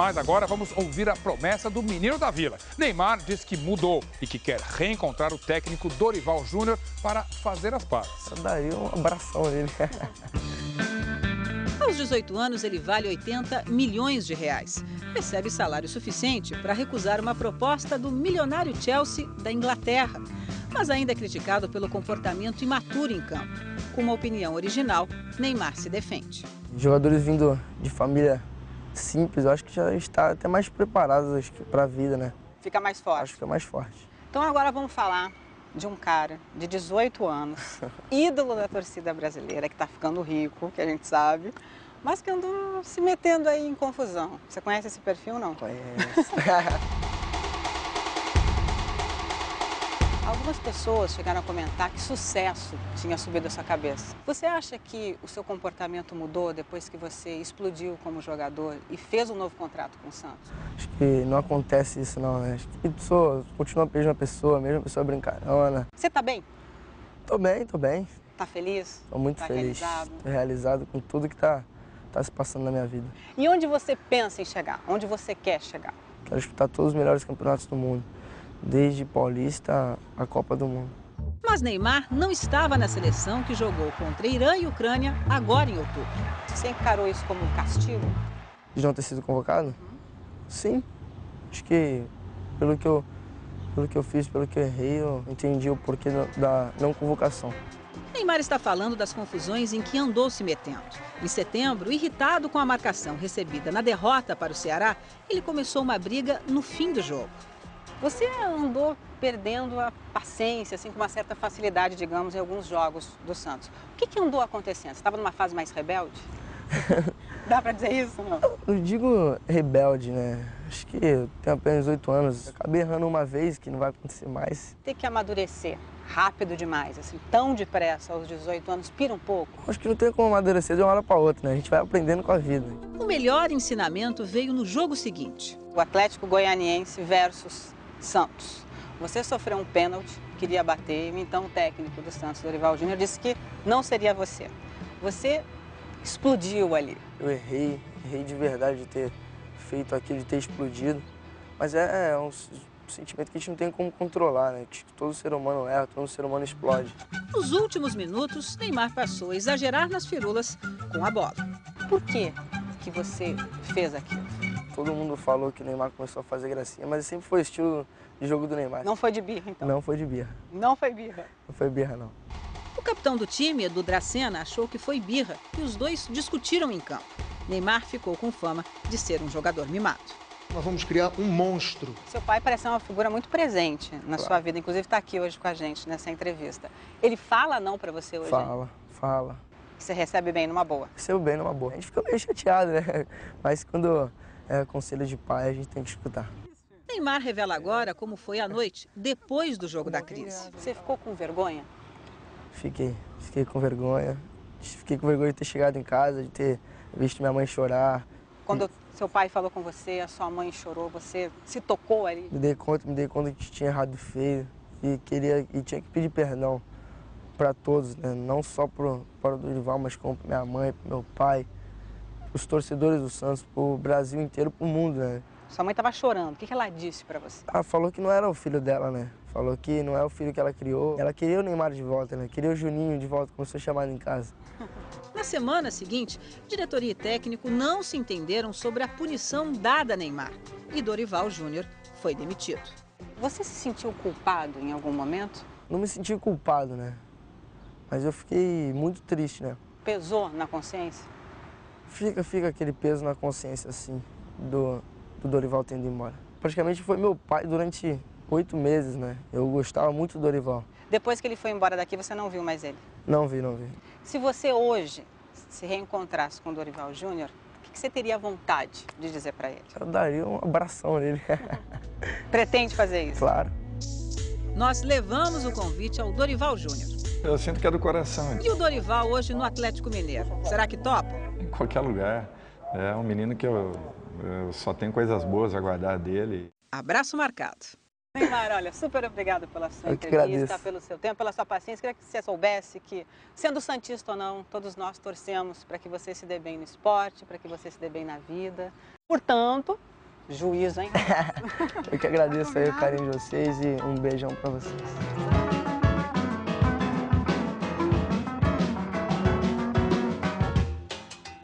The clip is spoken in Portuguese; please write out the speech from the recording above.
Mas agora vamos ouvir a promessa do menino da vila. Neymar diz que mudou e que quer reencontrar o técnico Dorival Júnior para fazer as pazes. Daria um abração nele. Aos 18 anos, ele vale 80 milhões de reais. Recebe salário suficiente para recusar uma proposta do milionário Chelsea da Inglaterra. Mas ainda é criticado pelo comportamento imaturo em campo. Com uma opinião original, Neymar se defende. Jogadores vindo de família simples, eu acho que já está até mais preparados para a vida, né? Fica mais forte. Acho que fica mais forte. Então agora vamos falar de um cara de 18 anos, ídolo da torcida brasileira, que está ficando rico, que a gente sabe, mas que andou se metendo aí em confusão. Você conhece esse perfil, não? Conheço. Algumas pessoas chegaram a comentar que sucesso tinha subido a sua cabeça. Você acha que o seu comportamento mudou depois que você explodiu como jogador e fez um novo contrato com o Santos? Acho que não acontece isso não, né? Acho que sou, continuo a mesma pessoa, a mesma pessoa brincalhona. Você tá bem? Tô bem, tô bem. Tá feliz? Tô muito Tá feliz. realizado? Tô realizado com tudo que tá, tá se passando na minha vida. E onde você pensa em chegar? Onde você quer chegar? Quero disputar todos os melhores campeonatos do mundo, desde Paulista à Copa do Mundo. Mas Neymar não estava na seleção que jogou contra Irã e Ucrânia agora em outubro. Você encarou isso como um castigo? De não ter sido convocado? Sim. Acho que pelo que eu, pelo que eu fiz, pelo que eu errei, eu entendi o porquê da não convocação. Neymar está falando das confusões em que andou se metendo. Em setembro, irritado com a marcação recebida na derrota para o Ceará, ele começou uma briga no fim do jogo. Você andou perdendo a paciência, assim, com uma certa facilidade, digamos, em alguns jogos do Santos. O que, que andou acontecendo? Você estava numa fase mais rebelde? Dá para dizer isso, não? Não digo rebelde, né? Acho que eu tenho apenas oito anos. Acabei errando uma vez, que não vai acontecer mais. Ter que amadurecer rápido demais, assim, tão depressa aos 18 anos, pira um pouco. Acho que não tem como amadurecer de uma hora para outra, né? A gente vai aprendendo com a vida. O melhor ensinamento veio no jogo seguinte. O Atlético Goianiense versus Santos. Você sofreu um pênalti, queria bater, e então o técnico do Santos, Dorival Júnior, disse que não seria você. Você explodiu ali. Eu errei, errei de verdade de ter feito aquilo, de ter explodido. Mas é, é um sentimento que a gente não tem como controlar, né? Todo ser humano erra, todo ser humano explode. Nos últimos minutos, Neymar passou a exagerar nas firulas com a bola. Por que que você fez aquilo? Todo mundo falou que o Neymar começou a fazer gracinha, mas sempre foi o estilo de jogo do Neymar. Não foi de birra, então? Não foi de birra. Não foi birra. Não foi birra, não. O capitão do time, Edu Dracena, achou que foi birra e os dois discutiram em campo. Neymar ficou com fama de ser um jogador mimado. Nós vamos criar um monstro. Seu pai parece ser uma figura muito presente na Claro. sua vida, inclusive está aqui hoje com a gente nessa entrevista. Ele fala não para você hoje? Fala, fala. Você recebe bem numa boa. Recebo bem numa boa. A gente fica meio chateado, né? Mas quando é conselho de pai, a gente tem que escutar. Neymar revela agora como foi a noite depois do jogo da crise. Você ficou com vergonha? Fiquei, fiquei com vergonha. Fiquei com vergonha de ter chegado em casa, de ter visto minha mãe chorar. Quando seu pai falou com você, a sua mãe chorou, você se tocou ali? Me dei conta, me dei conta que tinha errado feio e queria e tinha que pedir perdão para todos, né? Não só pro, para o Dorival, mas como para minha mãe, para meu pai, os torcedores do Santos, para o Brasil inteiro, para o mundo, né? Sua mãe estava chorando. O que que ela disse para você? Ela falou que não era o filho dela, né? Falou que não é o filho que ela criou. Ela queria o Neymar de volta, né? Queria o Juninho de volta, como foi chamado em casa. Na semana seguinte, diretoria e técnico não se entenderam sobre a punição dada a Neymar e Dorival Júnior foi demitido. Você se sentiu culpado em algum momento? Não me senti culpado, né? Mas eu fiquei muito triste, né? Pesou na consciência? Fica, fica aquele peso na consciência, assim, do, do Dorival tendo ido embora. Praticamente foi meu pai durante oito meses, né? Eu gostava muito do Dorival. Depois que ele foi embora daqui, você não viu mais ele. Não vi, não vi. Se você hoje se reencontrasse com o Dorival Júnior, o que você teria vontade de dizer para ele? Eu daria um abração nele, Pretende fazer isso? claro. Nós levamos o convite ao Dorival Júnior. Eu sinto que é do coração, E o Dorival hoje no Atlético Mineiro. Será que topa? Qualquer lugar. É um menino que eu, eu só tenho coisas boas a guardar dele. Abraço marcado. Neymar, olha, super obrigado pela sua entrevista, pelo seu tempo, pela sua paciência. Queria que você soubesse que, sendo santista ou não, todos nós torcemos para que você se dê bem no esporte, para que você se dê bem na vida. Portanto, Juízo, hein? Eu que agradeço aí o carinho de vocês e um beijão pra vocês.